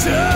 Time!